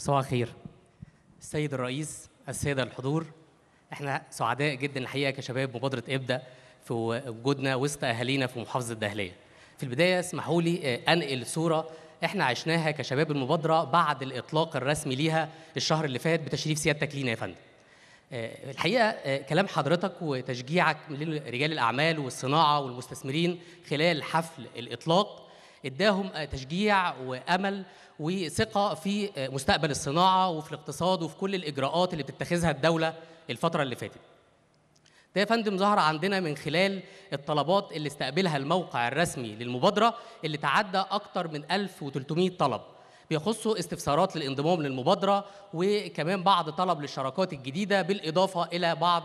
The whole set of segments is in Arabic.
صباح الخير. السيد الرئيس السادة الحضور إحنا سعداء جدا الحقيقة كشباب مبادرة إبدأ في وجودنا وسط أهالينا في محافظة الدهلية في البداية اسمحوا لي آه، أنقل صورة إحنا عشناها كشباب المبادرة بعد الإطلاق الرسمي ليها الشهر اللي فات بتشريف سيادتك لينا يا فندم. آه، الحقيقة آه، كلام حضرتك وتشجيعك لرجال الأعمال والصناعة والمستثمرين خلال حفل الإطلاق اداهم آه، تشجيع وأمل وثقة في آه، مستقبل الصناعة وفي الاقتصاد وفي كل الإجراءات اللي بتتخذها الدولة الفترة اللي فاتت. ده يا فندم ظهر عندنا من خلال الطلبات اللي استقبلها الموقع الرسمي للمبادرة اللي تعدى أكتر من 1300 طلب بيخصوا استفسارات للانضمام للمبادرة وكمان بعض طلب للشراكات الجديدة بالإضافة إلى بعض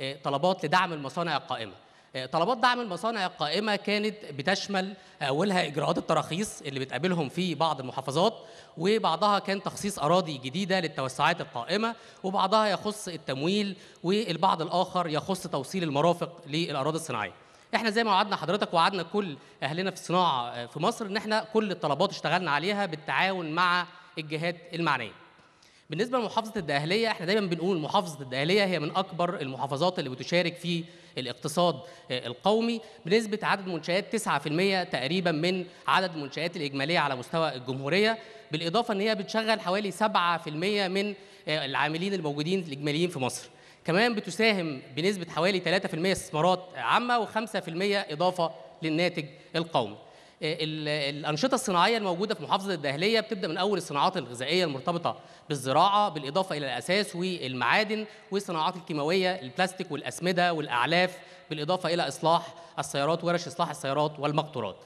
آه، طلبات لدعم المصانع القائمة آه، طلبات دعم المصانع القائمة كانت بتشمل أولها إجراءات التراخيص اللي بتقابلهم في بعض المحافظات وبعضها كان تخصيص أراضي جديدة للتوسعات القائمة وبعضها يخص التمويل والبعض الآخر يخص توصيل المرافق للأراضي الصناعية. إحنا زي ما وعدنا حضرتك وعدنا كل أهلنا في الصناعه آه، في مصر إن إحنا كل الطلبات اشتغلنا عليها بالتعاون مع الجهات المعنية. بالنسبة لمحافظة الدقهلية إحنا دايما بنقول محافظة الدقهلية هي من أكبر المحافظات اللي بتشارك في الاقتصاد آه، القومي. بنسبة عدد منشآت 9% تقريبا من عدد المنشآت الإجمالية على مستوى الجمهورية. بالإضافة إن هي بتشغل حوالي 7% من آه، العاملين الموجودين الإجماليين في مصر. كمان بتساهم بنسبة حوالي 3% استثمارات عامة و5% إضافة للناتج القومي. ال- الأنشطة الصناعية الموجودة في محافظة الدهلية بتبدأ من أول الصناعات الغذائية المرتبطة بالزراعة بالإضافة إلى الأساس والمعادن والصناعات الكيماوية البلاستيك والأسمدة والأعلاف بالإضافة إلى إصلاح السيارات ورش إصلاح السيارات والمقطورات.